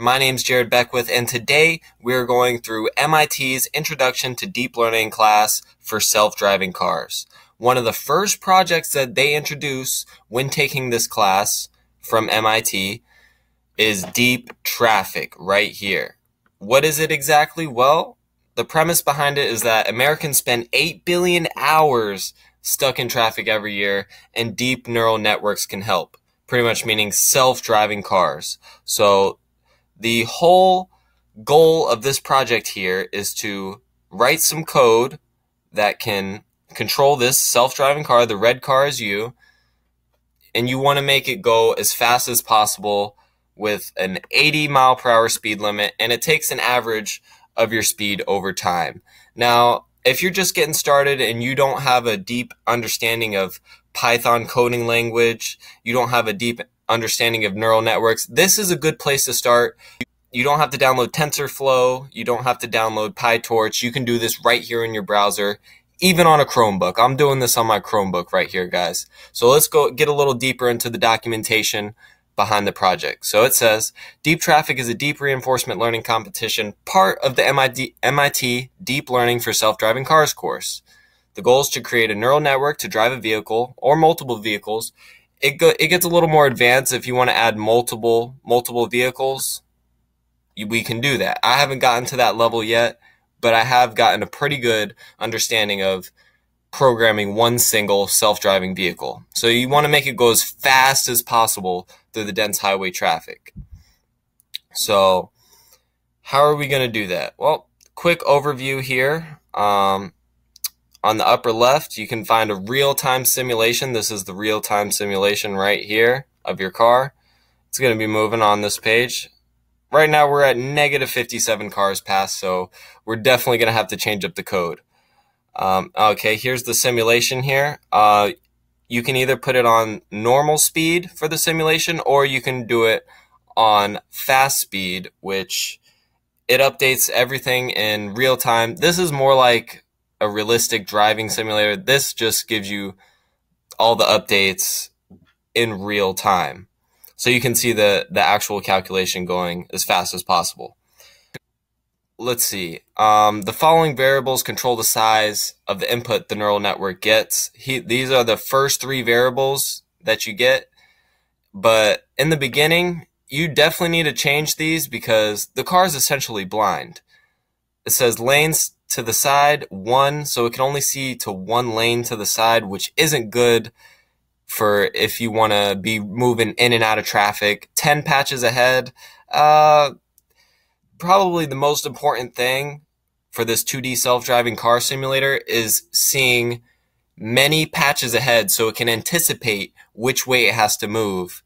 My name's Jared Beckwith, and today we're going through MIT's Introduction to Deep Learning class for self driving cars. One of the first projects that they introduce when taking this class from MIT is deep traffic right here. What is it exactly? Well, the premise behind it is that Americans spend 8 billion hours stuck in traffic every year, and deep neural networks can help. Pretty much meaning self driving cars. So the whole goal of this project here is to write some code that can control this self-driving car. The red car is you. And you want to make it go as fast as possible with an 80 mile per hour speed limit. And it takes an average of your speed over time. Now, if you're just getting started and you don't have a deep understanding of Python coding language, you don't have a deep understanding of neural networks, this is a good place to start. You don't have to download TensorFlow. You don't have to download PyTorch. You can do this right here in your browser, even on a Chromebook. I'm doing this on my Chromebook right here, guys. So let's go get a little deeper into the documentation behind the project. So it says, Deep Traffic is a deep reinforcement learning competition, part of the MIT, MIT Deep Learning for Self-Driving Cars course. The goal is to create a neural network to drive a vehicle or multiple vehicles it go, it gets a little more advanced if you want to add multiple multiple vehicles. We can do that. I haven't gotten to that level yet, but I have gotten a pretty good understanding of programming one single self-driving vehicle. So you want to make it go as fast as possible through the dense highway traffic. So how are we going to do that? Well, quick overview here. Um, on the upper left, you can find a real-time simulation. This is the real-time simulation right here of your car. It's going to be moving on this page. Right now, we're at negative 57 cars passed, so we're definitely going to have to change up the code. Um, okay, here's the simulation here. Uh, you can either put it on normal speed for the simulation, or you can do it on fast speed, which it updates everything in real time. This is more like a realistic driving simulator. This just gives you all the updates in real time. So you can see the, the actual calculation going as fast as possible. Let's see. Um, the following variables control the size of the input the neural network gets. He, these are the first three variables that you get. But in the beginning, you definitely need to change these because the car is essentially blind. It says lanes to the side, one, so it can only see to one lane to the side, which isn't good for if you want to be moving in and out of traffic. 10 patches ahead, uh, probably the most important thing for this 2D self-driving car simulator is seeing many patches ahead so it can anticipate which way it has to move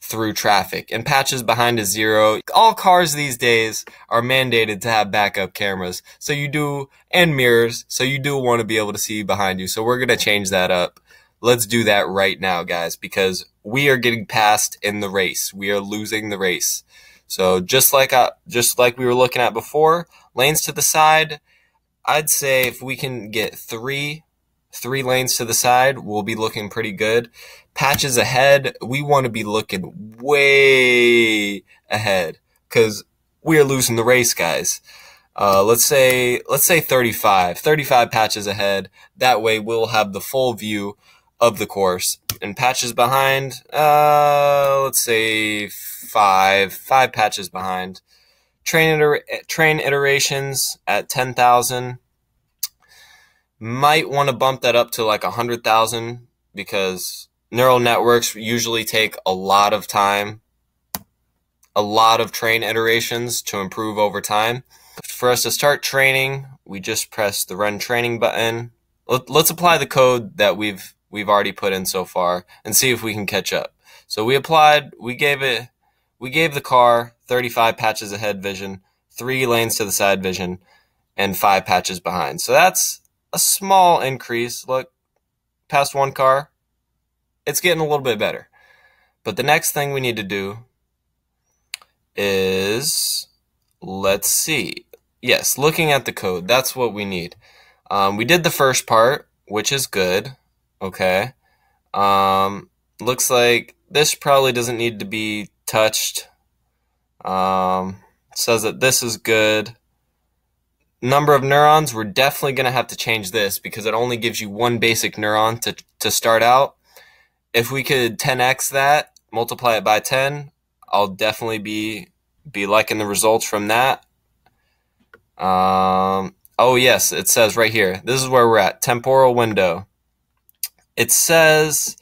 through traffic. And patches behind a zero. All cars these days are mandated to have backup cameras. So you do, and mirrors. So you do want to be able to see behind you. So we're going to change that up. Let's do that right now, guys, because we are getting passed in the race. We are losing the race. So just like, uh, just like we were looking at before, lanes to the side, I'd say if we can get three three lanes to the side, we'll be looking pretty good. Patches ahead, we want to be looking way ahead because we are losing the race, guys. Uh, let's say let's say 35, 35 patches ahead. That way, we'll have the full view of the course. And patches behind, uh, let's say five, five patches behind. Train iter- train iterations at 10,000 might want to bump that up to like a hundred thousand because neural networks usually take a lot of time, a lot of train iterations to improve over time. For us to start training, we just press the run training button. Let's apply the code that we've we've already put in so far and see if we can catch up. So we applied, we gave it, we gave the car 35 patches ahead vision, three lanes to the side vision, and five patches behind. So that's a small increase. Look, past one car, it's getting a little bit better. But the next thing we need to do is, let's see. Yes, looking at the code, that's what we need. Um, we did the first part, which is good. Okay. Um, looks like this probably doesn't need to be touched. Um, says that this is good. Number of neurons, we're definitely going to have to change this because it only gives you one basic neuron to, to start out. If we could 10x that, multiply it by 10, I'll definitely be be liking the results from that. Um, oh yes, it says right here. This is where we're at. Temporal window. It says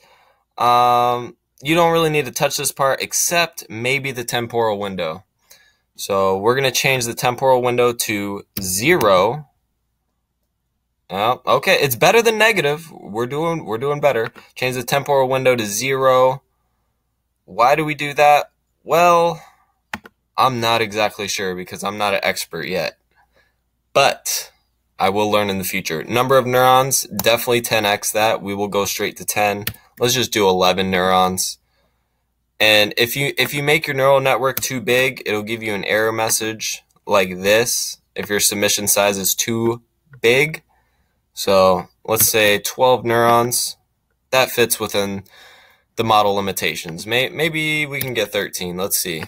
um, you don't really need to touch this part except maybe the temporal window. So we're going to change the temporal window to zero. Oh, okay, it's better than negative. We're doing we're doing better. Change the temporal window to zero. Why do we do that? Well, I'm not exactly sure because I'm not an expert yet. But I will learn in the future. Number of neurons, definitely 10x that. We will go straight to 10. Let's just do 11 neurons. And if you if you make your neural network too big, it'll give you an error message like this if your submission size is too big. So let's say 12 neurons. That fits within the model limitations. May, maybe we can get 13. Let's see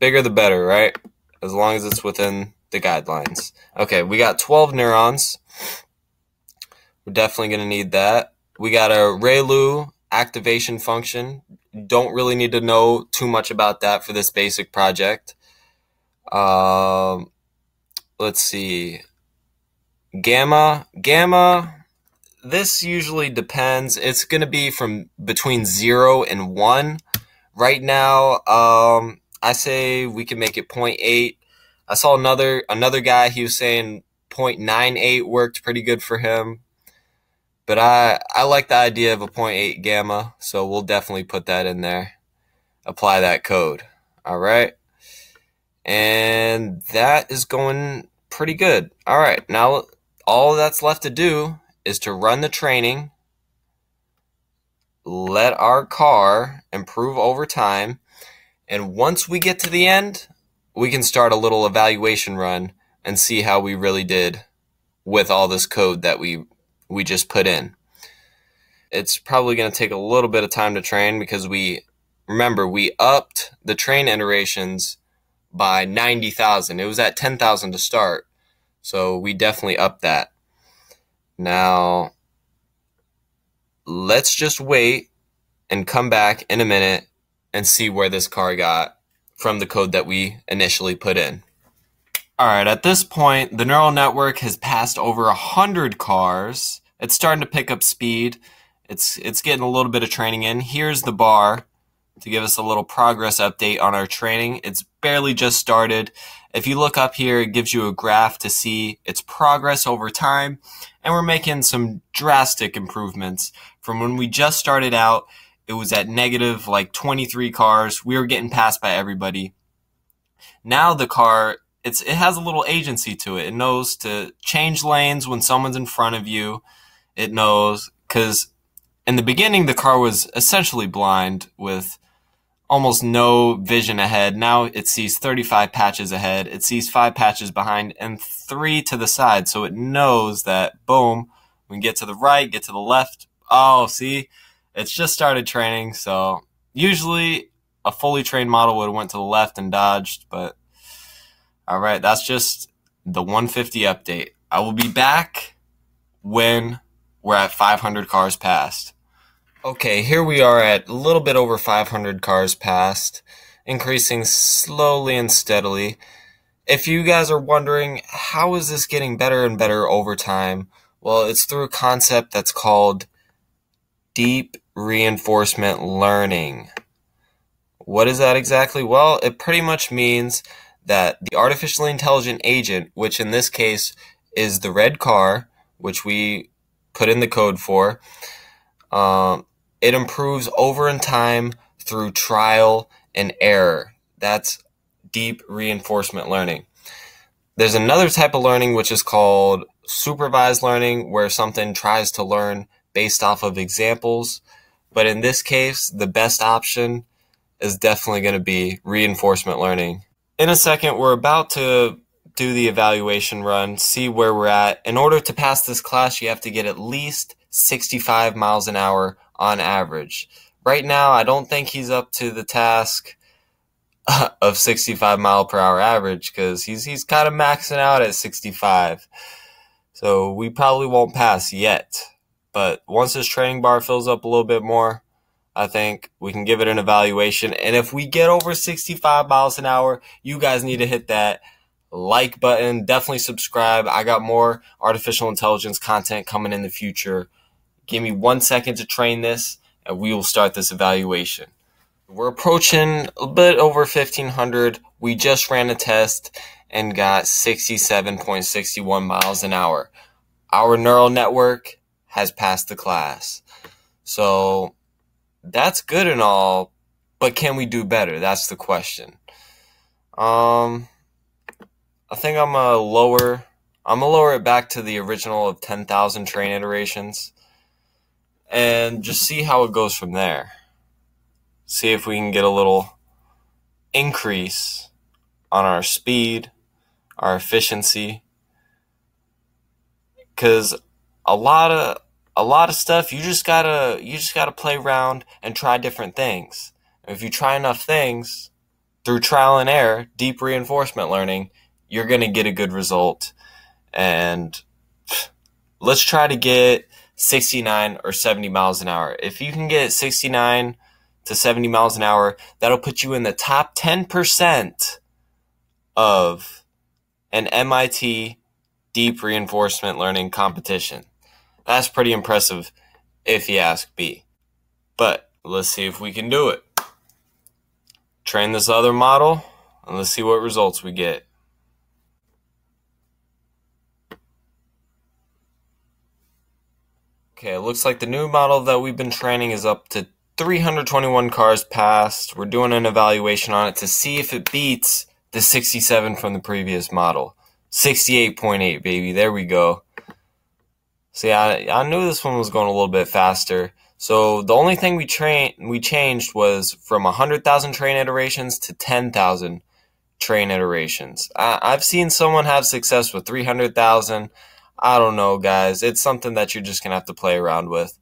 bigger the better, right? As long as it's within the guidelines. Okay, we got 12 neurons. We're definitely going to need that. We got a ReLU activation function. Don't really need to know too much about that for this basic project. Um, let's see. Gamma. Gamma, this usually depends. It's going to be from between 0 and 1. Right now, um, I say we can make it 0.8. I saw another another guy. He was saying 0.98 worked pretty good for him. But I I like the idea of a 0.8 gamma, so we'll definitely put that in there. Apply that code. All right. And that is going pretty good. All right. Now all that's left to do is to run the training, let our car improve over time, and once we get to the end, we can start a little evaluation run and see how we really did with all this code that we we just put in. It's probably going to take a little bit of time to train because we remember we upped the train iterations by 90,000. It was at 10,000 to start. So we definitely upped that. Now let's just wait and come back in a minute and see where this car got from the code that we initially put in. All right, at this point, the neural network has passed over 100 cars. It's starting to pick up speed. It's, it's getting a little bit of training in. Here's the bar to give us a little progress update on our training. It's barely just started. If you look up here, it gives you a graph to see its progress over time. And we're making some drastic improvements from when we just started out it was at negative like 23 cars. We were getting passed by everybody. Now the car, it's it has a little agency to it. It knows to change lanes when someone's in front of you. It knows because in the beginning the car was essentially blind with almost no vision ahead. Now it sees 35 patches ahead. It sees five patches behind and three to the side. So it knows that boom, we can get to the right, get to the left. Oh, see, it's just started training, so usually a fully trained model would have went to the left and dodged, but all right, that's just the 150 update. I will be back when we're at 500 cars passed. Okay, here we are at a little bit over 500 cars passed, increasing slowly and steadily. If you guys are wondering, how is this getting better and better over time? Well, it's through a concept that's called deep reinforcement learning. What is that exactly? Well, it pretty much means that the artificially intelligent agent, which in this case is the red car, which we put in the code for, um, it improves over in time through trial and error. That's deep reinforcement learning. There's another type of learning which is called supervised learning, where something tries to learn based off of examples. But in this case, the best option is definitely going to be reinforcement learning. In a second, we're about to do the evaluation run, see where we're at. In order to pass this class, you have to get at least 65 miles an hour on average. Right now, I don't think he's up to the task. of 65 mile per hour average because he's he's kind of maxing out at 65. So we probably won't pass yet. But once his training bar fills up a little bit more, I think we can give it an evaluation. And if we get over 65 miles an hour, you guys need to hit that like button. Definitely subscribe. I got more artificial intelligence content coming in the future. Give me one second to train this, and we will start this evaluation. We're approaching a bit over 1500. We just ran a test and got 67.61 miles an hour. Our neural network has passed the class. So that's good and all, but can we do better? That's the question. Um, I think I'm a lower. I'm gonna lower it back to the original of 10,000 train iterations, and just see how it goes from there. See if we can get a little increase on our speed, our efficiency, because a lot of a lot of stuff you just gotta you just gotta play around and try different things. If you try enough things through trial and error, deep reinforcement learning, you're gonna get a good result. And let's try to get 69 or 70 miles an hour. If you can get 69 to 70 miles an hour, that'll put you in the top 10% of an MIT deep reinforcement learning competition. That's pretty impressive if you ask me. But let's see if we can do it. Train this other model and let's see what results we get. Okay, it looks like the new model that we've been training is up to 321 cars passed. We're doing an evaluation on it to see if it beats the 67 from the previous model. 68.8, baby. There we go. See, I, I knew this one was going a little bit faster. So the only thing we train we changed was from 100,000 train iterations to 10,000 train iterations. I, I've seen someone have success with 300,000. I don't know, guys. It's something that you're just gonna have to play around with.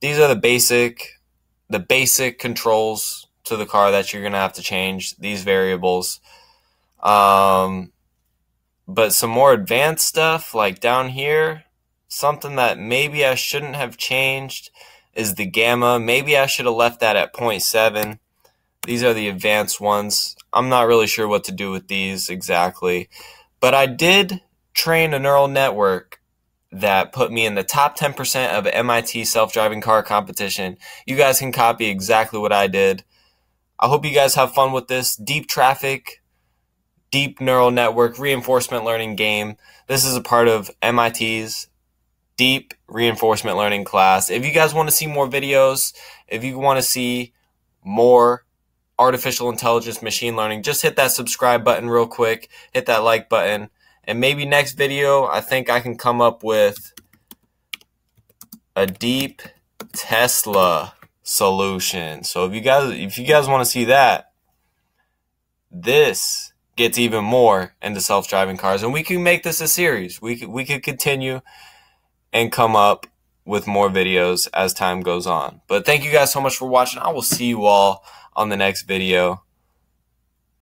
These are the basic, the basic controls to the car that you're gonna have to change. These variables. Um, but some more advanced stuff like down here something that maybe I shouldn't have changed is the gamma. Maybe I should have left that at 0.7. These are the advanced ones. I'm not really sure what to do with these exactly. But I did train a neural network that put me in the top 10% of MIT self-driving car competition. You guys can copy exactly what I did. I hope you guys have fun with this deep traffic, deep neural network reinforcement learning game. This is a part of MIT's deep reinforcement learning class. If you guys want to see more videos, if you want to see more artificial intelligence machine learning, just hit that subscribe button real quick, hit that like button, and maybe next video I think I can come up with a deep Tesla solution. So if you guys if you guys want to see that, this gets even more into self-driving cars and we can make this a series. We could we could continue and come up with more videos as time goes on. But thank you guys so much for watching. I will see you all on the next video.